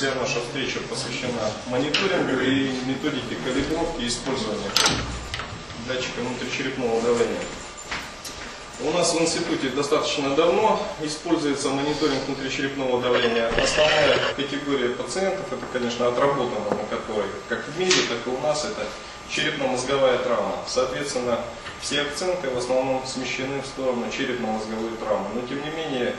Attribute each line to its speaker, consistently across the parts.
Speaker 1: Вся наша встреча посвящена мониторингу и методике калибровки и использования датчика внутричерепного давления. У нас в институте достаточно давно используется мониторинг внутричерепного давления. Основная категория пациентов, это, конечно, отработанная на которой, как в мире, так и у нас, это черепно-мозговая травма. Соответственно, все акценты в основном смещены в сторону черепно-мозговой травмы. Но, тем не менее,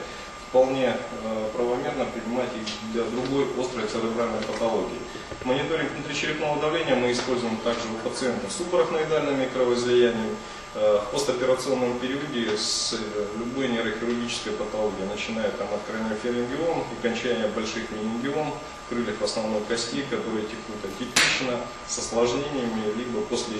Speaker 1: вполне э, правомерно принимать их для другой острой церебральной патологии. Мониторинг внутричерепного давления мы используем также у пациентов с субарахноидальными кровоизлияниями, Э, в постоперационном периоде с э, любой нейрохирургической патологией, начиная там, от краниоферингиом и кончая больших менингиом, крыльев основной кости, которые текут атипично, с осложнениями, либо после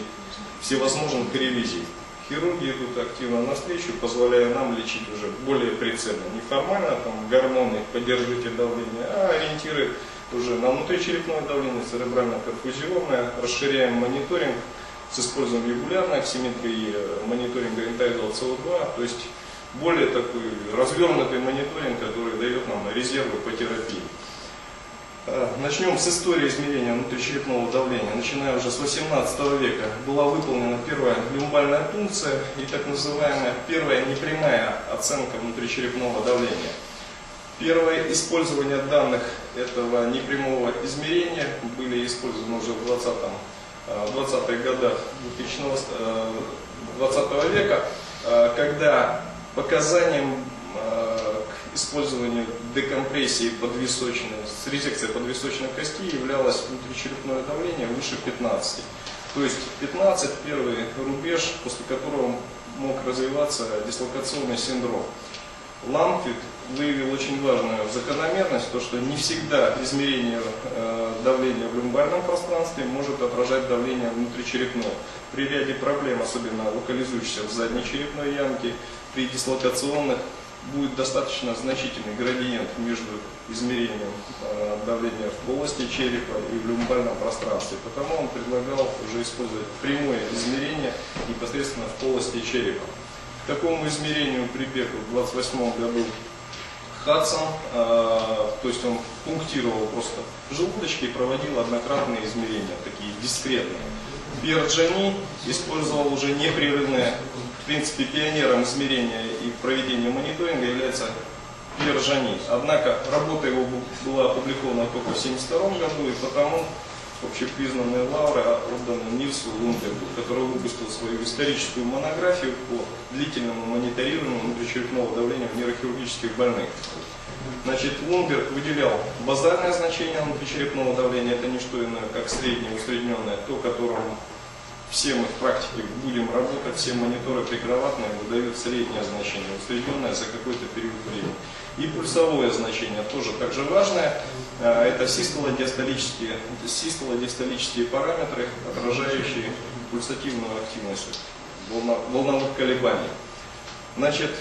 Speaker 1: всевозможных ревизий. Хирурги идут активно навстречу, позволяя нам лечить уже более прицельно. Не формально, там, гормоны, поддержите давление, а ориентиры уже на внутричерепное давление, церебрально-перфузионное, расширяем мониторинг, с использованием регулярной оксиметрии, мониторинга Entitled CO2, то есть более такой развернутый мониторинг, который дает нам резервы по терапии. А, начнем с истории измерения внутричерепного давления. Начиная уже с 18 века была выполнена первая люмбальная пункция и так называемая первая непрямая оценка внутричерепного давления. Первое использование данных этого непрямого измерения были использованы уже в 20 Э, в 20-х годах 2020 э, века, э, когда показанием к использованию декомпрессии подвисочной, с резекцией подвисочной кости являлось внутричерепное давление выше 15. То есть 15 первый рубеж, после которого мог развиваться дислокационный синдром. Ламфит выявил очень важную закономерность, то что не всегда измерение э, давления в люмбарном пространстве может отражать давление внутричерепное. При ряде проблем, особенно локализующихся в задней черепной ямке, при дислокационных будет достаточно значительный градиент между измерением э, давления в полости черепа и в люмбальном пространстве. Потому он предлагал уже использовать прямое измерение непосредственно в полости черепа. К такому измерению прибег в 1928 году Хадсон, э, то есть он пунктировал просто желудочки и проводил однократные измерения, такие дискретные. Пьер использовал уже непрерывное, принципе, пионером измерения и проведения мониторинга является Пьер Джани. Однако работа его была опубликована только в 1972 году, и потому общепризнанные лавры отданы Нильсу Лундбергу, который выпустил свою историческую монографию по длительному мониторированию внутричерепного давления в нейрохирургических больных. Значит, Лунберг выделял базальное значение внутричерепного давления, это не что иное, как среднее усредненное, то, которому все мы в практике будем работать, все мониторы прикроватные выдают среднее значение, усредненное за какой-то период времени. И пульсовое значение тоже также важное. А, это систолодиастолические, систолодиастолические параметры, отражающие пульсативную активность волновых колебаний. Значит,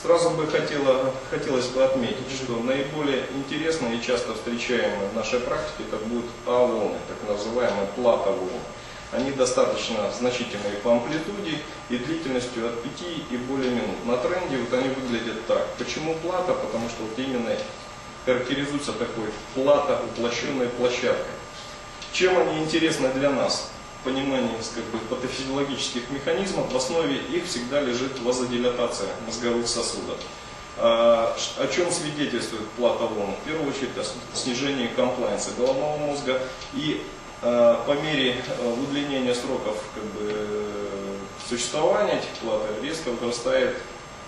Speaker 1: сразу бы хотела, хотелось бы отметить, что наиболее интересные и часто встречаемые в нашей практике это будут А-волны, так называемые плата-волны. Они достаточно значительные по амплитуде и длительностью от 5 и более минут. На тренде вот они выглядят так. Почему плата? Потому что вот именно характеризуется такой плата, уплощенной площадкой. Чем они интересны для нас? Понимание как бы, патофизиологических механизмов, в основе их всегда лежит вазодилатация мозговых сосудов. А, о чем свидетельствует плата волн? В первую очередь о снижении комплайенса головного мозга и по мере э, удлинения сроков как бы, существования этих плат резко возрастает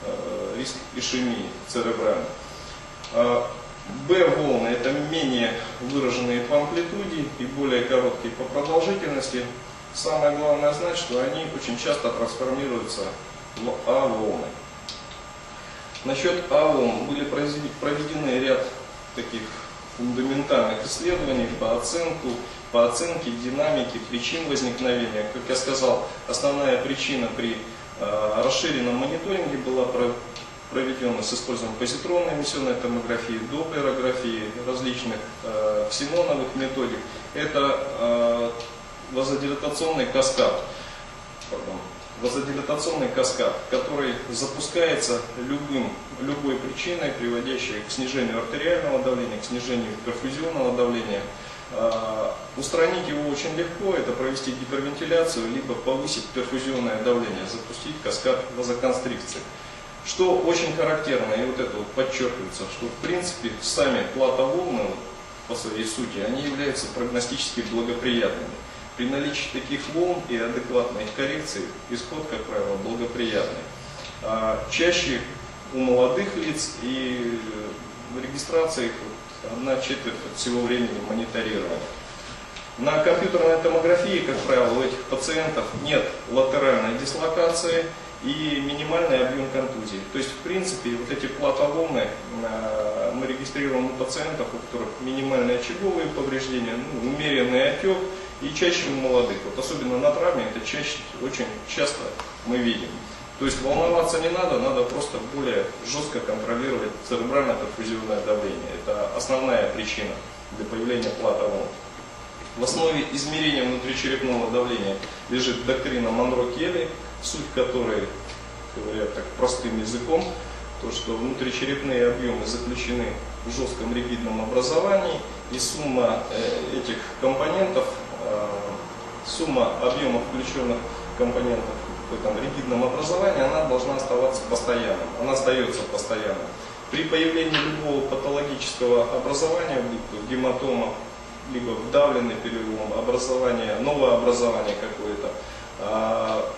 Speaker 1: э, риск ишемии церебральной. Б-волны это менее выраженные по амплитуде и более короткие по продолжительности. Самое главное знать, что они очень часто трансформируются в А-волны. Насчет А-волн были проведены ряд таких фундаментальных исследований по оценку по оценке динамики причин возникновения. Как я сказал, основная причина при э, расширенном мониторинге была проведена с использованием позитронной эмиссионной томографии, доплерографии, различных э, ксеноновых методик. Это э, вазодилатационный каскад. Вазодилатационный каскад, который запускается любым, любой причиной, приводящей к снижению артериального давления, к снижению перфузионного давления. А, устранить его очень легко, это провести гипервентиляцию, либо повысить перфузионное давление, запустить каскад вазоконстрикции. Что очень характерно, и вот это вот подчеркивается, что в принципе сами платоволны по своей сути, они являются прогностически благоприятными. При наличии таких волн и адекватной коррекции исход, как правило, благоприятный. А чаще у молодых лиц и в регистрации их одна четверть от всего времени мониторирования. На компьютерной томографии, как правило, у этих пациентов нет латеральной дислокации и минимальный объем контузии. То есть, в принципе, вот эти платоволны э, мы регистрируем у пациентов, у которых минимальные очаговые повреждения, ну, умеренный отек, и чаще у молодых. Вот особенно на травме это чаще, очень часто мы видим. То есть волноваться не надо, надо просто более жестко контролировать церебрально-перфузионное давление. Это основная причина для появления платоволн. В основе измерения внутричерепного давления лежит доктрина Монро-Келли, суть которой, говоря так простым языком, то, что внутричерепные объемы заключены в жестком ригидном образовании, и сумма э, этих компонентов, сумма объемов включенных компонентов в этом ригидном образовании, она должна оставаться постоянным, она остается постоянным. При появлении любого патологического образования, будь то гематома, либо вдавленный перелом, образование, новое образование какое-то, а,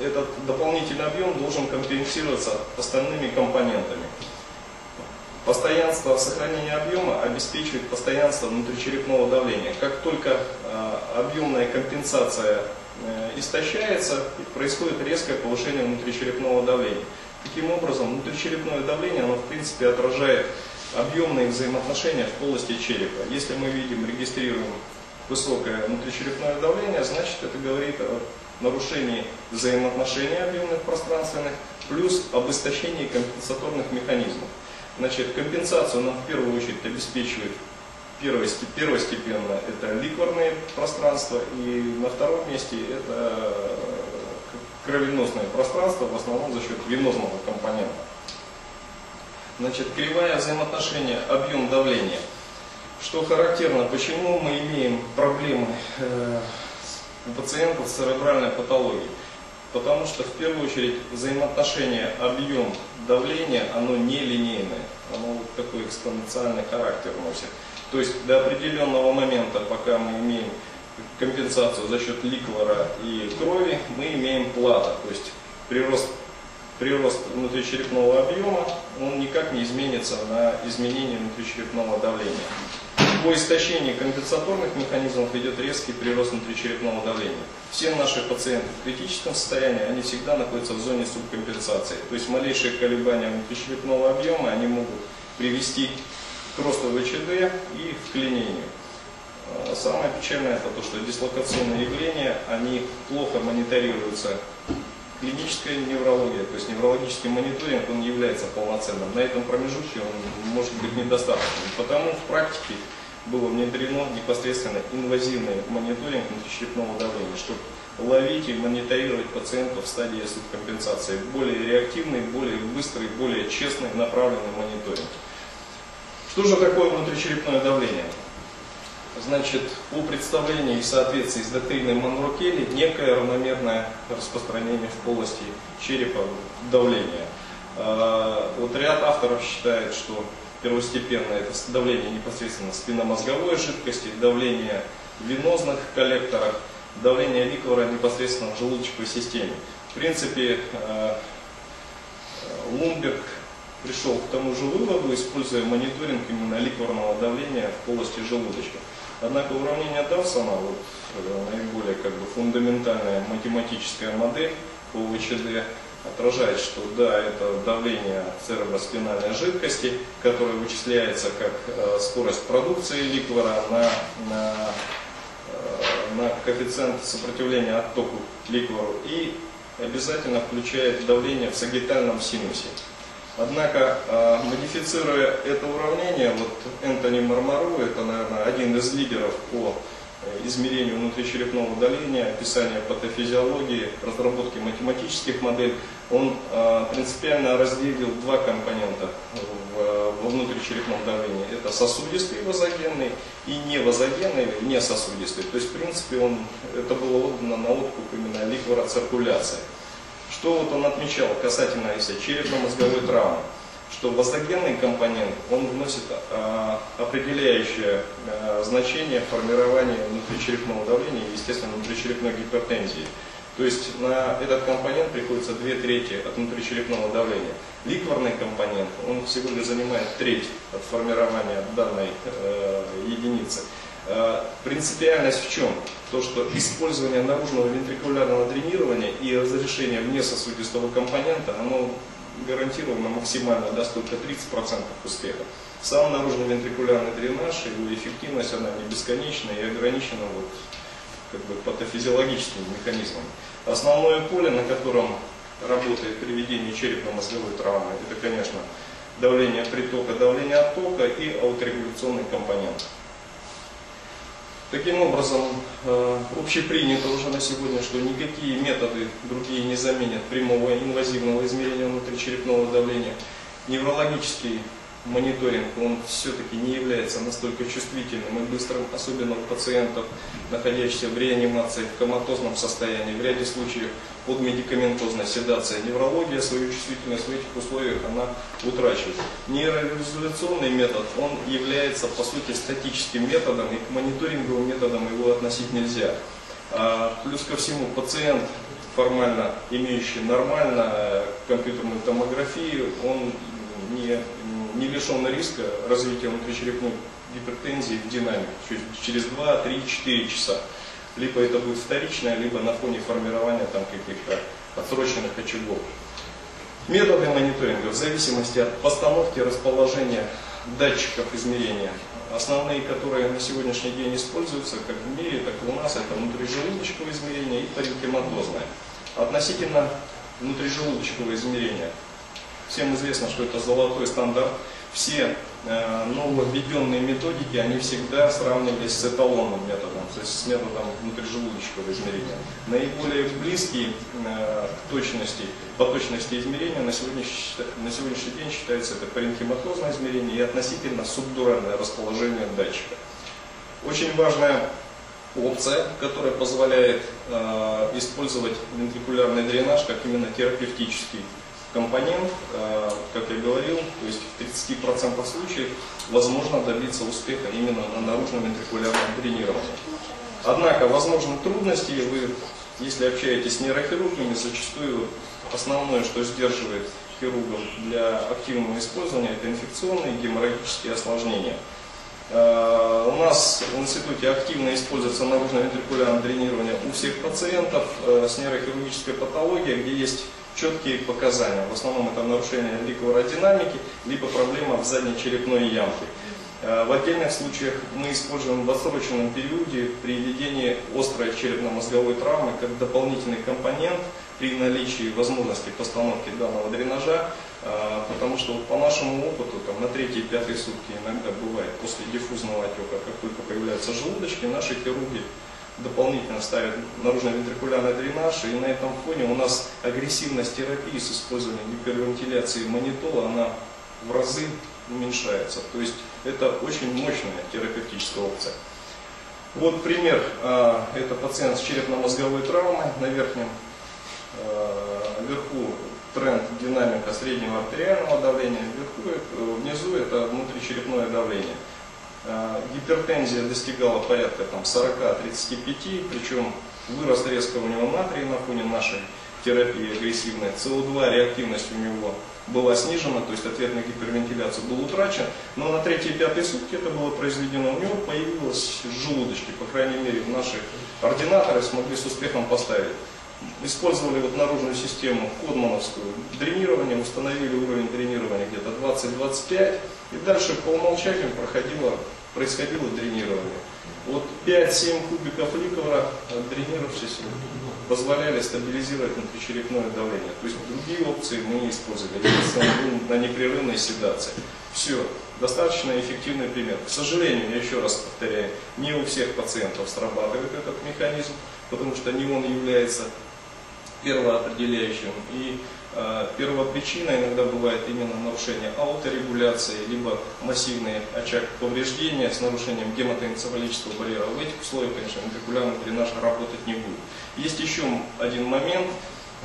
Speaker 1: этот дополнительный объем должен компенсироваться остальными компонентами. Постоянство сохранения объема обеспечивает постоянство внутричерепного давления. Как только а, объемная компенсация э, истощается, происходит резкое повышение внутричерепного давления. Таким образом, внутричерепное давление, оно в принципе отражает объемные взаимоотношения в полости черепа. Если мы видим, регистрируем высокое внутричерепное давление, значит это говорит о нарушении взаимоотношений объемных пространственных, плюс об истощении компенсаторных механизмов. Значит, компенсацию нам в первую очередь обеспечивает первостепенно это ликварные пространства, и на втором месте это кровеносное пространство, в основном за счет венозного компонента. Значит, кривая взаимоотношения объем давления. Что характерно, почему мы имеем проблемы э, у пациентов с церебральной патологией? Потому что в первую очередь взаимоотношение объем давления, оно не линейное, оно вот такой экспоненциальный характер носит. То есть до определенного момента, пока мы имеем компенсацию за счет ликвора и крови, мы имеем плата, то есть прирост прирост внутричерепного объема, он никак не изменится на изменение внутричерепного давления. По истощении компенсаторных механизмов идет резкий прирост внутричерепного давления. Все наши пациенты в критическом состоянии, они всегда находятся в зоне субкомпенсации. То есть малейшие колебания внутричерепного объема, они могут привести к росту ВЧД и к клинению. А самое печальное это то, что дислокационные явления, они плохо мониторируются клиническая неврология, то есть неврологический мониторинг, он является полноценным. На этом промежутке он может быть недостаточным. Потому в практике было внедрено непосредственно инвазивный мониторинг внутричерепного давления, чтобы ловить и мониторировать пациентов в стадии субкомпенсации. Более реактивный, более быстрый, более честный, направленный мониторинг. Что же такое внутричерепное давление? значит, по представлению и соответствии с доктриной Монро Келли некое равномерное распространение в полости черепа давления. А, вот ряд авторов считает, что первостепенно это давление непосредственно спинномозговой жидкости, давление в венозных коллекторах, давление ликвора непосредственно в желудочковой системе. В принципе, а, Лумберг пришел к тому же выводу, используя мониторинг именно ликворного давления в полости желудочка. Однако уравнение Давсона, вот, э, наиболее как бы, фундаментальная математическая модель по ВЧД, отражает, что да, это давление цереброспинальной жидкости, которое вычисляется как э, скорость продукции ликвора на, на, э, на коэффициент сопротивления оттоку ликвору и обязательно включает давление в сагитальном синусе. Однако, а, модифицируя это уравнение, вот Энтони Мармару, это, наверное, один из лидеров по э, измерению внутричерепного давления, описания патофизиологии, разработки математических моделей, он э, принципиально разделил два компонента в, во внутричерепном давлении. Это сосудистый вазогенный и невазогенный, или несосудистый. То есть, в принципе, он, это было отдано на откуп именно ликвороциркуляции. Что вот он отмечал касательно если черепно-мозговой травмы? Что вазогенный компонент, он вносит а, определяющее а, значение формирования внутричерепного давления и, естественно, внутричерепной гипертензии. То есть на этот компонент приходится две трети от внутричерепного давления. Ликварный компонент, он всего лишь занимает треть от формирования данной э, единицы. Э, принципиальность в чем? То, что использование наружного вентрикулярного дренирования и разрешение внесосудистого компонента, оно гарантировано максимально только 30% успеха. Сам наружный вентрикулярный дренаж, его эффективность, она не бесконечна и ограничена вот, как бы, патофизиологическими механизмами. Основное поле, на котором работает при ведении черепно-мозговой травмы, это, конечно, давление притока, давление оттока и ауторегуляционный компонент. Таким образом, э, общепринято уже на сегодня, что никакие методы другие не заменят прямого инвазивного измерения внутричерепного давления. Неврологический мониторинг, он все-таки не является настолько чувствительным и быстрым, особенно у пациентов, находящихся в реанимации, в коматозном состоянии. В ряде случаев под медикаментозной седацией неврология свою чувствительность в этих условиях она утрачивает. Нейрорезолюционный метод, он является по сути статическим методом и к мониторинговым методам его относить нельзя. А, плюс ко всему пациент формально имеющий нормально компьютерную томографию, он не не лишен риска развития внутричерепной гипертензии в динамике через 2, 3, 4 часа. Либо это будет вторичное, либо на фоне формирования там каких-то отсроченных очагов. Методы мониторинга в зависимости от постановки расположения датчиков измерения. Основные, которые на сегодняшний день используются как в мире, так и у нас, это внутрижелудочковое измерение и паренкематозное. Относительно внутрижелудочкового измерения Всем известно, что это золотой стандарт. Все э, нововведенные методики, они всегда сравнивались с эталонным методом, то есть с методом внутрижелудочкового измерения. Наиболее близкий э, к точности, по точности измерения на сегодняшний, на сегодняшний день считается это паренхематозное измерение и относительно субдуральное расположение датчика. Очень важная опция, которая позволяет э, использовать вентрикулярный дренаж как именно терапевтический компонент, э, как я говорил, то есть в 30% случаев возможно добиться успеха именно на наружном вентрикулярном дренировании. Однако возможны трудности, вы, если общаетесь с нейрохирургами, зачастую основное, что сдерживает хирургов для активного использования, это инфекционные геморрагические осложнения. Э, у нас в институте активно используется наружное вентрикулярное дренирование у всех пациентов э, с нейрохирургической патологией, где есть четкие показания. В основном это нарушение ликвородинамики, либо проблема в задней черепной ямке. Э, в отдельных случаях мы используем в отсроченном периоде при введении острой черепно-мозговой травмы как дополнительный компонент при наличии возможности постановки данного дренажа, э, потому что по нашему опыту там, на третьи пятые сутки иногда бывает после диффузного отека, как только появляются желудочки, наши хирурги дополнительно ставят наружный вентрикулярный дренаж, и на этом фоне у нас агрессивность терапии с использованием гипервентиляции манитола, она в разы уменьшается. То есть это очень мощная терапевтическая опция. Вот пример, а, это пациент с черепно-мозговой травмой, на верхнем а, верху тренд динамика среднего артериального давления, вверху, э, внизу это внутричерепное давление. Э, гипертензия достигала порядка там, 40-35, причем вырос резко у него натрий на фоне нашей терапии агрессивной. СО2 реактивность у него была снижена, то есть ответ на гипервентиляцию был утрачен. Но на третьи и пятые сутки это было произведено. У него появилось желудочки, по крайней мере, наши ординаторы смогли с успехом поставить. Использовали вот наружную систему Кодмановскую дренирование, установили уровень дренирования где-то 20-25, и дальше по умолчанию проходило, происходило дренирование. Вот 5-7 кубиков ликвора, дренировавшись, позволяли стабилизировать внутричерепное давление. То есть другие опции мы не использовали, на непрерывной седации. Все. достаточно эффективный пример. К сожалению, я еще раз повторяю, не у всех пациентов срабатывает этот механизм, потому что не он является первоопределяющим. И первопричина иногда бывает именно нарушение ауторегуляции, либо массивный очаг повреждения с нарушением гематоэнцефалического барьера. В этих условиях, конечно, venтрикулярный дренаж работать не будет. Есть еще один момент,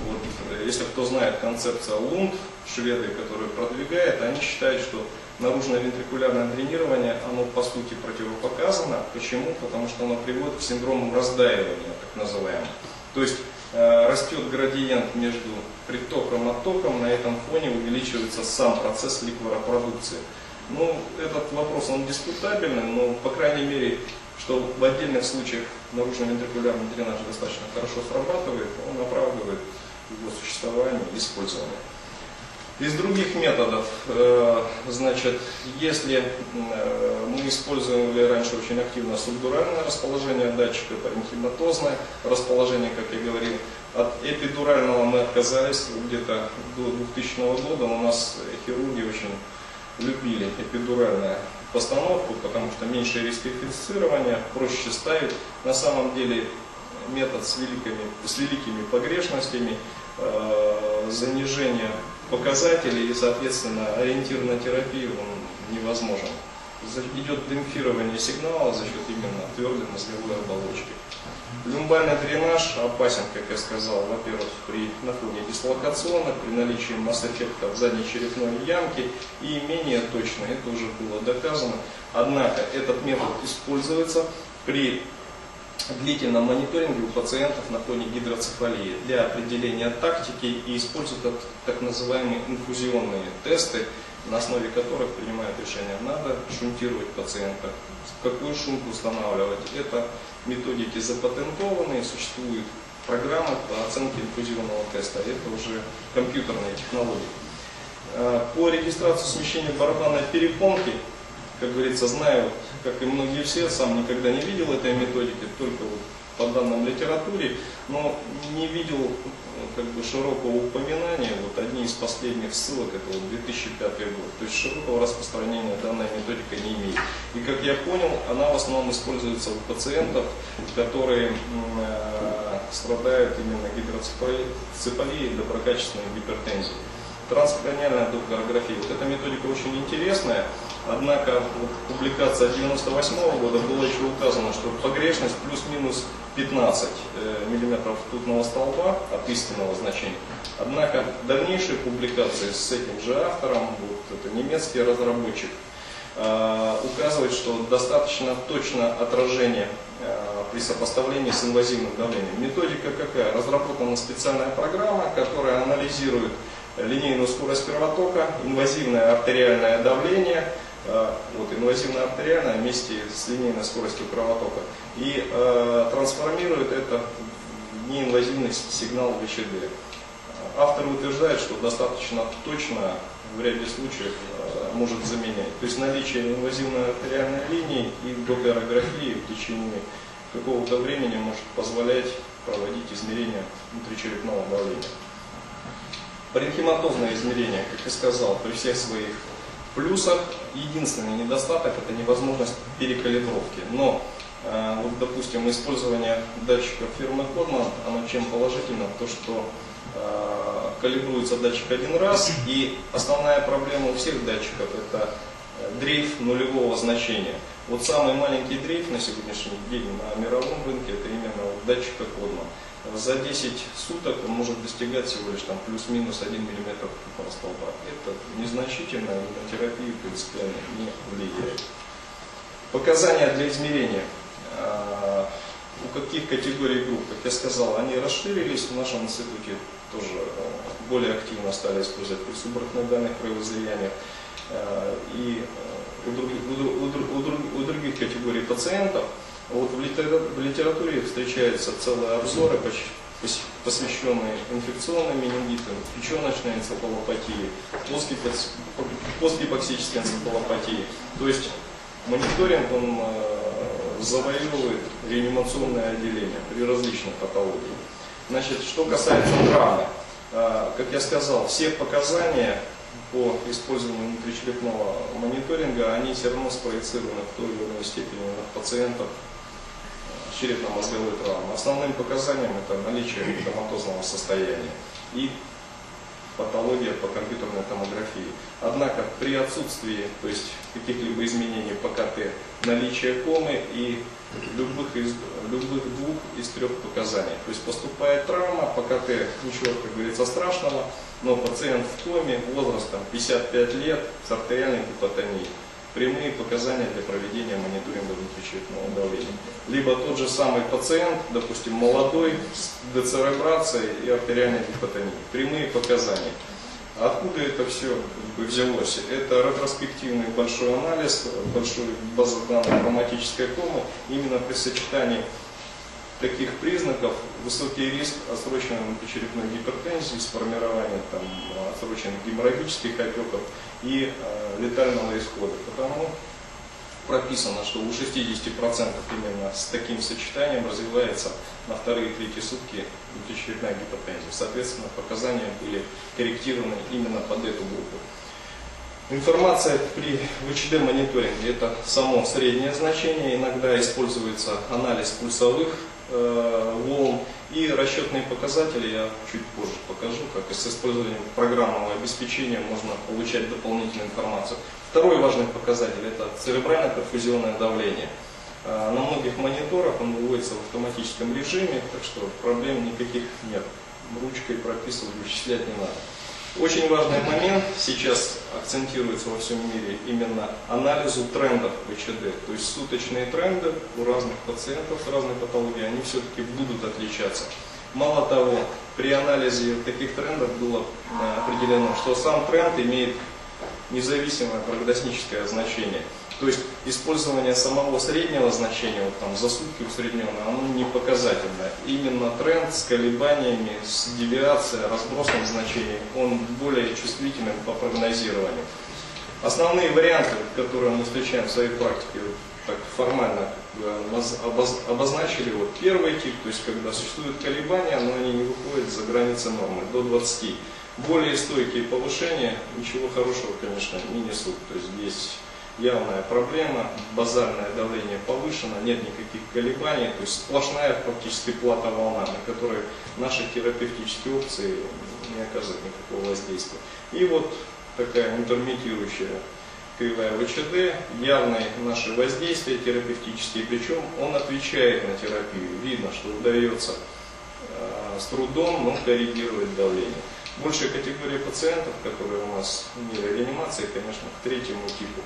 Speaker 1: вот, э, если кто знает концепция Лунд, шведы, которые продвигают, они считают, что наружное вентрикулярное дренирование, оно по сути противопоказано. Почему? Потому что оно приводит к синдрому раздаивания, так называемому. То есть э, растет градиент между притоком и оттоком, на этом фоне увеличивается сам процесс ликворопродукции. Ну, этот вопрос, он дискутабельный, но, по крайней мере, что в отдельных случаях наружный вентрикулярный дренаж достаточно хорошо срабатывает, он оправдывает его существование и использование. Из других методов, э, значит, если э, мы использовали раньше очень активно субдуральное расположение датчика, паренхиматозное расположение, как я говорил, от эпидурального мы отказались где-то до 2000 года. У нас хирурги очень любили эпидуральную постановку, потому что меньше риск инфицирования, проще ставить. На самом деле метод с, великими, с великими погрешностями, э, занижения показателей и, соответственно, ориентир на терапию он невозможен. Идет демпфирование сигнала за счет именно твердой мозговой оболочки. Люмбальный дренаж опасен, как я сказал, во-первых, при находе дислокационных, при наличии масс-эффекта в задней черепной ямке и менее точно, это уже было доказано. Однако этот метод используется при длительном мониторинге у пациентов на фоне гидроцефалии для определения тактики и используют так называемые инфузионные тесты, на основе которых принимают решение, надо шунтировать пациента, какую шунку устанавливать. Это методики запатентованные, существуют программы по оценке инфузионного теста, это уже компьютерные технологии. Э, по регистрации смещения барабанной перепонки как говорится, знаю, как и многие все, сам никогда не видел этой методики, только вот по данным литературе, но не видел как бы широкого упоминания. Вот одни из последних ссылок это вот 2005 год. То есть широкого распространения данная методика не имеет. И как я понял, она в основном используется у пациентов, которые э, страдают именно гидроцефалией, доброкачественной гипертензией. Транскраниальная доплерография. Вот эта методика очень интересная. Однако вот, публикация 98 -го года было еще указано, что погрешность плюс-минус 15 э, миллиметров ртутного столба от истинного значения. Однако дальнейшие публикации с этим же автором, вот это немецкий разработчик, э, указывает, что достаточно точно отражение э, при сопоставлении с инвазивным давлением. Методика какая? Разработана специальная программа, которая анализирует линейную скорость кровотока, инвазивное артериальное давление, вот, инвазивно артериальная вместе с линейной скоростью кровотока и э, трансформирует это в неинвазивный сигнал ВЧД. Автор утверждает, что достаточно точно в ряде случаев э, может заменять. То есть наличие инвазивной артериальной линии и доплерографии в течение какого-то времени может позволять проводить измерения внутричерепного давления. Паренхематозное измерение, как я сказал, при всех своих плюсах единственный недостаток это невозможность перекалибровки. Но э, вот, допустим, использование датчиков фирмы Кодман, оно чем положительно, то что э, калибруется датчик один раз, и основная проблема у всех датчиков это э, дрейф нулевого значения. Вот самый маленький дрейф на сегодняшний день на мировом рынке это именно датчика Кодман за 10 суток он может достигать всего лишь там плюс-минус 1 мм кухонного столба. Это незначительно, на терапию принципиально не влияет. Показания для измерения. А, у каких категорий групп, как я сказал, они расширились. В нашем институте тоже а, более активно стали использовать при субордных данных кровоизлияниях. А, и у других, у, у, у других категорий пациентов вот в литературе встречаются целые обзоры, посвященные инфекционным менингитам, печеночной энцефалопатии, постлипоксической энцефалопатии. То есть мониторинг он э, завоевывает реанимационное отделение при различных патологиях. Значит, что касается травмы, э, как я сказал, все показания по использованию внутричерепного мониторинга, они все равно спроецированы в той или иной степени на пациентов черепно-мозговой травмой. Основным показанием это наличие коматозного состояния и патология по компьютерной томографии. Однако при отсутствии то есть каких-либо изменений по КТ, наличие комы и любых, из, любых двух из трех показаний. То есть поступает травма, по КТ ничего, как говорится, страшного, но пациент в коме возрастом 55 лет с артериальной гипотонией. Прямые показания для проведения мониторинга внутричерепного давления. Либо тот же самый пациент, допустим, молодой, с децеребрацией и артериальной гипотонией. Прямые показания. Откуда это все взялось? Это ретроспективный большой анализ, большой база данных хроматической комы, именно при сочетании таких признаков высокий риск отсроченной внутричерепной гипертензии с формированием там, отсроченных геморрагических отеков и э, летального исхода. Потому прописано, что у 60% именно с таким сочетанием развивается на вторые и третьи сутки внутричерепная гипертензия. Соответственно, показания были корректированы именно под эту группу. Информация при ВЧД-мониторинге – это само среднее значение. Иногда используется анализ пульсовых волн и расчетные показатели я чуть позже покажу, как с использованием программного обеспечения можно получать дополнительную информацию. Второй важный показатель – это церебральное перфузионное давление. Э, на многих мониторах он выводится в автоматическом режиме, так что проблем никаких нет. Ручкой прописывать, вычислять не надо. Очень важный момент сейчас акцентируется во всем мире именно анализу трендов ВЧД. То есть суточные тренды у разных пациентов с разной патологией, они все-таки будут отличаться. Мало того, при анализе таких трендов было э, определено, что сам тренд имеет независимое прогностическое значение. То есть использование самого среднего значения, вот там за сутки усредненное, оно не показательно. Именно тренд с колебаниями, с девиацией, разбросом значений, он более чувствителен по прогнозированию. Основные варианты, которые мы встречаем в своей практике, вот так формально обозначили, вот первый тип, то есть когда существуют колебания, но они не выходят за границы нормы, до 20. Более стойкие повышения ничего хорошего, конечно, не несут. То есть здесь явная проблема, базальное давление повышено, нет никаких колебаний, то есть сплошная практически плата волна, на которой наши терапевтические опции не оказывают никакого воздействия. И вот такая интермитирующая кривая ВЧД, явное наше воздействие терапевтические, причем он отвечает на терапию. Видно, что удается э, с трудом, но коррегировать давление. Большая категория пациентов, которые у нас в мире реанимации, конечно, к третьему типу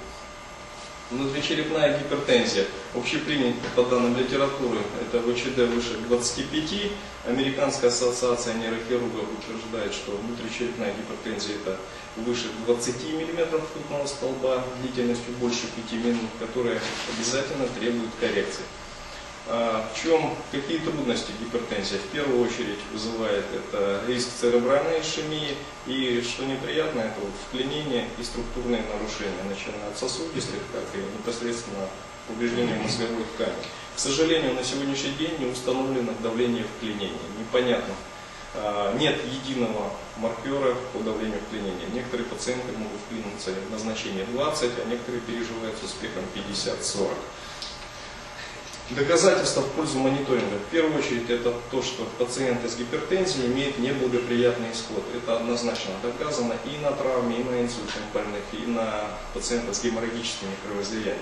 Speaker 1: Внутричерепная гипертензия. Общепринято по данным литературы, это ВЧД выше 25. Американская ассоциация нейрохирургов утверждает, что внутричерепная гипертензия это выше 20 мм ртутного столба длительностью больше 5 минут, которая обязательно требует коррекции. А в чем, какие трудности гипертензия? В первую очередь вызывает это риск церебральной ишемии и, что неприятно, это вот вклинение и структурные нарушения, начиная от сосудистых, как и непосредственно повреждения мозговой ткани. К сожалению, на сегодняшний день не установлено давление вклинения. Непонятно. А, нет единого маркера по давлению вклинения. Некоторые пациенты могут вклиниться на значение 20, а некоторые переживают с успехом 50-40. Доказательства в пользу мониторинга. В первую очередь это то, что пациенты с гипертензией имеют неблагоприятный исход. Это однозначно доказано и на травме, и на инсультах больных, и на пациентах с геморрагическими кровоизлияниями.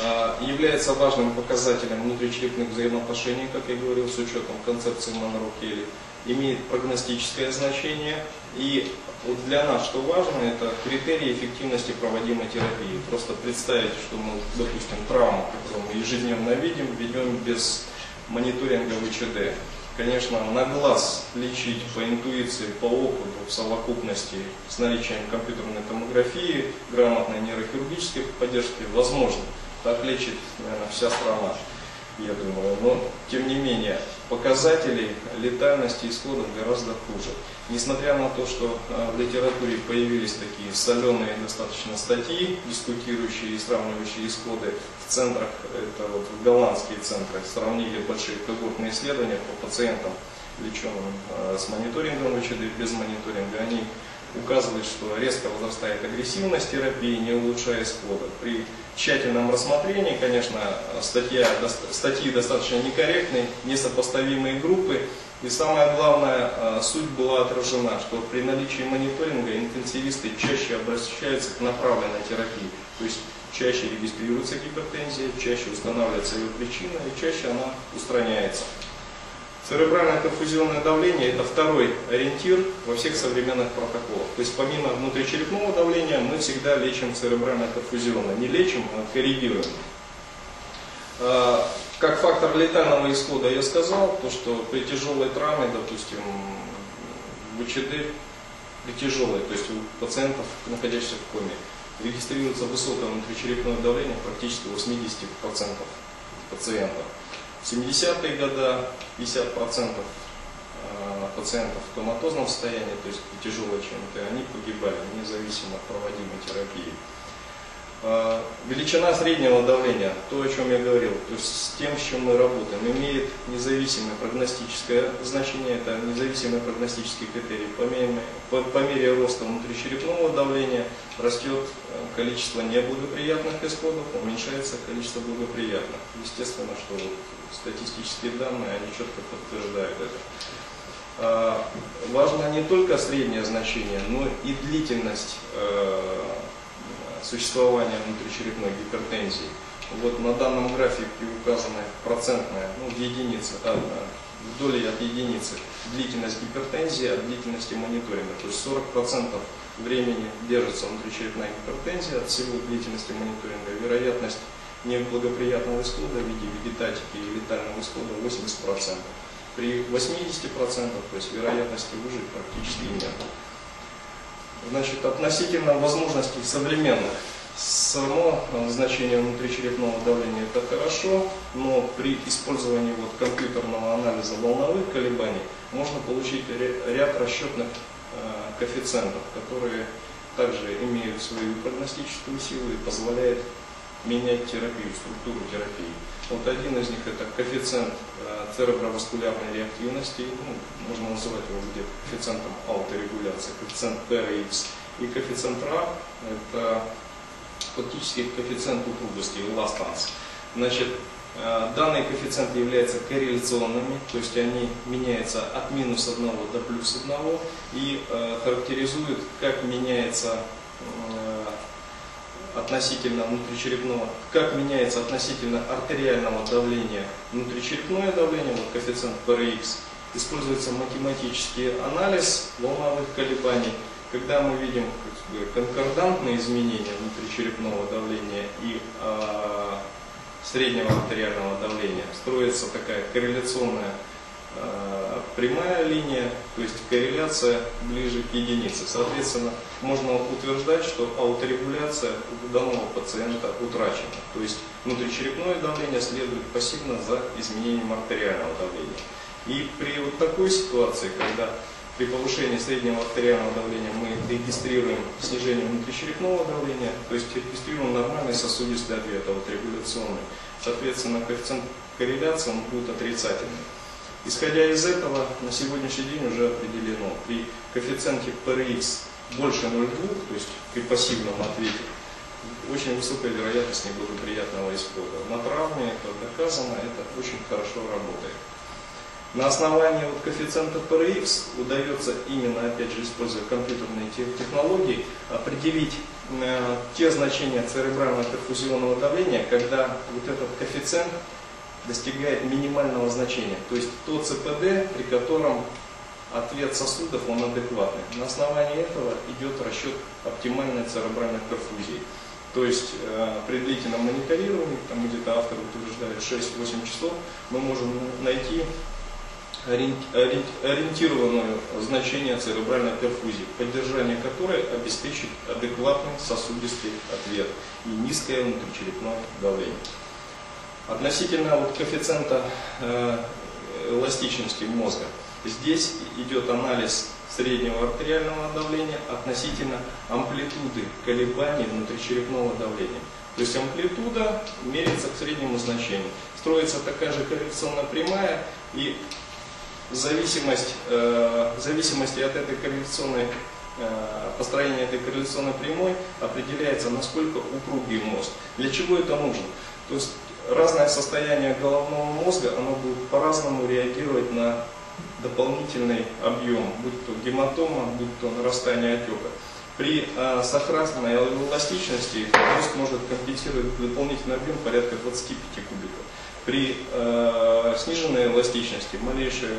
Speaker 1: А, является важным показателем внутричерепных взаимоотношений, как я говорил, с учетом концепции Монро Келли. Имеет прогностическое значение и вот для нас что важно, это критерии эффективности проводимой терапии. Просто представить, что мы, допустим, травму, которую мы ежедневно видим, ведем без мониторинга ВЧД. Конечно, на глаз лечить по интуиции, по опыту, в совокупности с наличием компьютерной томографии, грамотной нейрохирургической поддержки возможно. Так лечит, наверное, вся страна, я думаю. Но, тем не менее, показателей летальности исходов гораздо хуже. Несмотря на то, что а, в литературе появились такие соленые достаточно статьи, дискутирующие и сравнивающие исходы в центрах, это вот в голландские центры, сравнили большие когортные исследования по пациентам, леченным а, с мониторингом ВЧД, без мониторинга, они указывает, что резко возрастает агрессивность терапии, не улучшая исхода. При тщательном рассмотрении, конечно, статья, статьи достаточно некорректные, несопоставимые группы. И самое главное, э, суть была отражена, что при наличии мониторинга интенсивисты чаще обращаются к направленной терапии. То есть чаще регистрируется гипертензия, чаще устанавливается ее причина и чаще она устраняется. Церебральное перфузионное давление – это второй ориентир во всех современных протоколах. То есть помимо внутричерепного давления мы всегда лечим церебральное перфузионное. Не лечим, а коррегируем. А, как фактор летального исхода я сказал, то что при тяжелой травме, допустим, в УЧД, при тяжелой, то есть у пациентов, находящихся в коме, регистрируется высокое внутричерепное давление практически у 80% пациентов. В 70-е годы 50% э, пациентов в коматозном состоянии, то есть тяжелой чем-то, они погибали, независимо от проводимой терапии. Э, величина среднего давления, то, о чем я говорил, то есть с тем, с чем мы работаем, имеет независимое прогностическое значение, это независимый прогностический критерий. По мере, по, по мере роста внутричерепного давления растет э, количество неблагоприятных исходов, уменьшается количество благоприятных. Естественно, что вот статистические данные, они четко подтверждают это. Э, важно не только среднее значение, но и длительность существования внутричерепной гипертензии. Вот на данном графике указаны процентная, ну, в единице, а, в доли от единицы длительность гипертензии от длительности мониторинга. То есть 40% времени держится внутричерепная гипертензия от всего длительности мониторинга. Вероятность неблагоприятного исхода в виде вегетатики и летального исхода 80%. При 80% то есть вероятности выжить практически нет. Значит, относительно возможностей современных, само значение внутричерепного давления это хорошо, но при использовании вот компьютерного анализа волновых колебаний можно получить ряд расчетных э, коэффициентов, которые также имеют свою прогностическую силу и позволяют менять терапию, структуру терапии. Вот один из них это коэффициент э, цереброваскулярной реактивности, ну, можно называть его где-то коэффициентом ауторегуляции, коэффициент PRX. И коэффициент RA это фактически коэффициент упругости, эластанс. Значит, э, данные коэффициенты являются корреляционными, то есть они меняются от минус 1 до плюс 1 и э, характеризуют, как меняется относительно внутричерепного, как меняется относительно артериального давления внутричерепное давление, вот коэффициент PRX, используется математический анализ волновых колебаний, когда мы видим как бы, конкордантные изменения внутричерепного давления и э, среднего артериального давления, строится такая корреляционная прямая линия, то есть корреляция ближе к единице. Соответственно, можно утверждать, что ауторегуляция у данного пациента утрачена. То есть внутричерепное давление следует пассивно за изменением артериального давления. И при вот такой ситуации, когда при повышении среднего артериального давления мы регистрируем снижение внутричерепного давления, то есть регистрируем нормальный сосудистый ответ, ауторегуляционный. Соответственно, коэффициент корреляции он будет отрицательный. Исходя из этого, на сегодняшний день уже определено, при коэффициенте PRX больше 0,2, то есть при пассивном ответе, очень высокая вероятность неблагоприятного исхода. На травме это доказано, это очень хорошо работает. На основании вот коэффициента PRX удается именно, опять же, используя компьютерные технологии, определить э, те значения церебрального перфузионного давления, когда вот этот коэффициент достигает минимального значения. То есть то ЦПД, при котором ответ сосудов он адекватный. На основании этого идет расчет оптимальной церебральной перфузии. То есть э, при длительном мониторировании, там где-то автор утверждает 6-8 часов, мы можем найти ориентированное значение церебральной перфузии, поддержание которой обеспечит адекватный сосудистый ответ и низкое внутричерепное давление. Относительно вот коэффициента э, эластичности мозга. Здесь идет анализ среднего артериального давления относительно амплитуды колебаний внутричерепного давления. То есть амплитуда меряется к среднему значению. Строится такая же корреляционная прямая и зависимость, э, зависимости от этой корреляционной э, построения этой корреляционной прямой определяется, насколько упругий мозг. Для чего это нужно? То есть разное состояние головного мозга, оно будет по-разному реагировать на дополнительный объем, будь то гематома, будь то нарастание отека. При э, сохранной эластичности мозг может компенсировать дополнительный объем порядка 25 кубиков. При э, сниженной эластичности малейший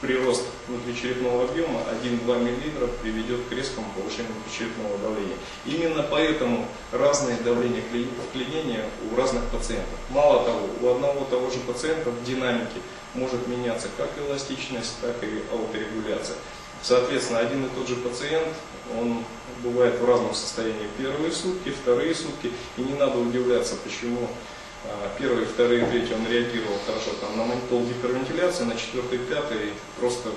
Speaker 1: прирост внутричерепного объема 1-2 мл приведет к резкому повышению внутричерепного давления. Именно поэтому разные давления вклинения у разных пациентов. Мало того, у одного того же пациента в динамике может меняться как эластичность, так и ауторегуляция. Соответственно, один и тот же пациент, он бывает в разном состоянии первые сутки, вторые сутки, и не надо удивляться, почему а, первый, второй, третий он реагировал хорошо там, на манитол гипервентиляции, на четвертый, пятый просто,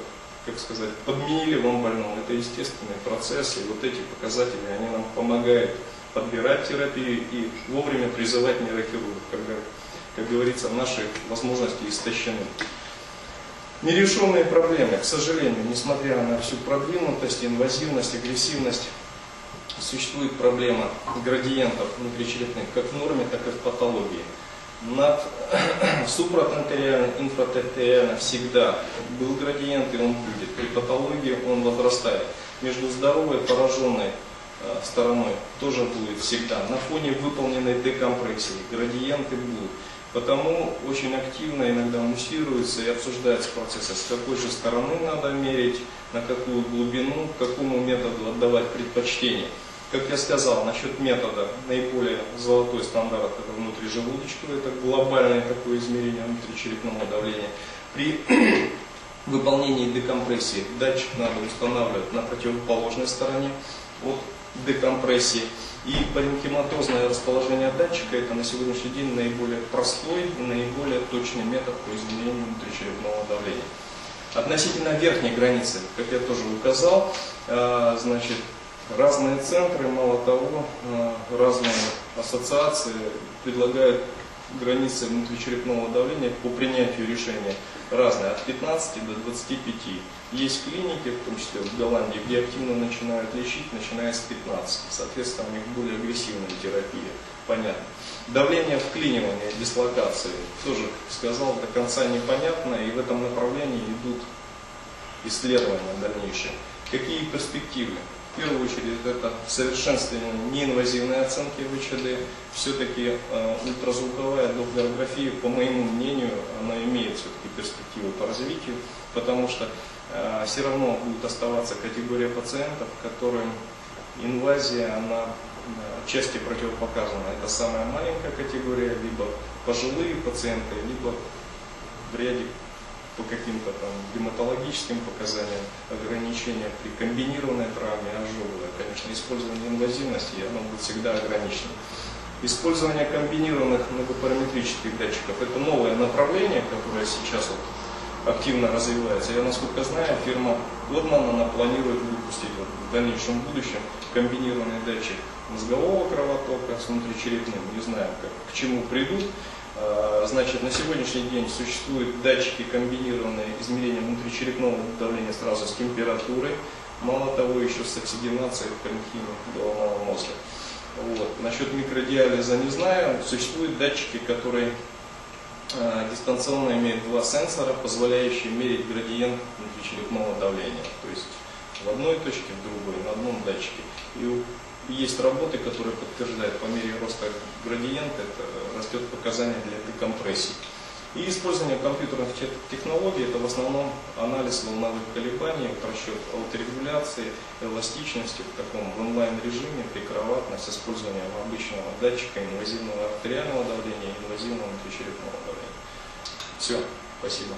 Speaker 1: как сказать, подменили вам больного. Это естественный процесс, и вот эти показатели, они нам помогают подбирать терапию и вовремя призывать нейрохирургов, когда, как говорится, наши возможности истощены. Нерешенные проблемы, к сожалению, несмотря на всю продвинутость, инвазивность, агрессивность существует проблема градиентов внутричерепных как в норме, так и в патологии. Над супратериально, инфратериально всегда был градиент, и он будет. При патологии он возрастает. Между здоровой и пораженной э, стороной тоже будет всегда. На фоне выполненной декомпрессии градиенты будут. Потому очень активно иногда муссируется и обсуждается процесс, с какой же стороны надо мерить, на какую глубину, какому методу отдавать предпочтение. Как я сказал, насчет метода, наиболее золотой стандарт это внутрижелудочковый, это глобальное такое измерение внутричерепного давления. При выполнении декомпрессии датчик надо устанавливать на противоположной стороне от декомпрессии. И паренхематозное расположение датчика это на сегодняшний день наиболее простой и наиболее точный метод по измерению внутричерепного давления. Относительно верхней границы, как я тоже указал, э, значит, разные центры, мало того, э, разные ассоциации предлагают границы внутричерепного давления по принятию решения разные, от 15 до 25. Есть клиники, в том числе в Голландии, где активно начинают лечить, начиная с 15. Соответственно, у них более агрессивная терапия, понятно. Давление вклинивания, дислокации, тоже, сказал, до конца непонятно, и в этом направлении идут исследования дальнейшие. Какие перспективы? В первую очередь это совершенствование неинвазивной оценки ВЧД. Все-таки э, ультразвуковая доплерография, по моему мнению, она имеет все-таки перспективы по развитию, потому что э, все равно будет оставаться категория пациентов, которым инвазия, она э, отчасти противопоказана. Это самая маленькая категория, либо пожилые пациенты, либо в ряде по каким-то там гематологическим показаниям ограничения при комбинированной травме ожоговой. Конечно, использование инвазивности оно будет всегда ограничено. Использование комбинированных многопараметрических датчиков – это новое направление, которое сейчас вот активно развивается. Я, насколько знаю, фирма Godman, она планирует выпустить вот в дальнейшем будущем комбинированный датчик мозгового кровотока с внутричерепным. Не знаю, как, к чему придут. А, значит, на сегодняшний день существуют датчики комбинированные измерения внутричерепного давления сразу с температурой, мало того, еще с оксигенацией паренхиме головного мозга. Вот. Насчет микродиализа не знаю. Существуют датчики, которые э, дистанционно имеют два сенсора, позволяющие мерить градиент внутричерепного давления. То есть в одной точке, в другой, на одном датчике. И есть работы, которые подтверждают по мере роста градиента, это растет показания для декомпрессии. И использование компьютерных технологий это в основном анализ волновых колебаний, расчет ауторегуляции, эластичности в таком в онлайн режиме, прикроватно, с использованием обычного датчика инвазивного артериального давления и инвазивного внутричерепного давления. Все, спасибо.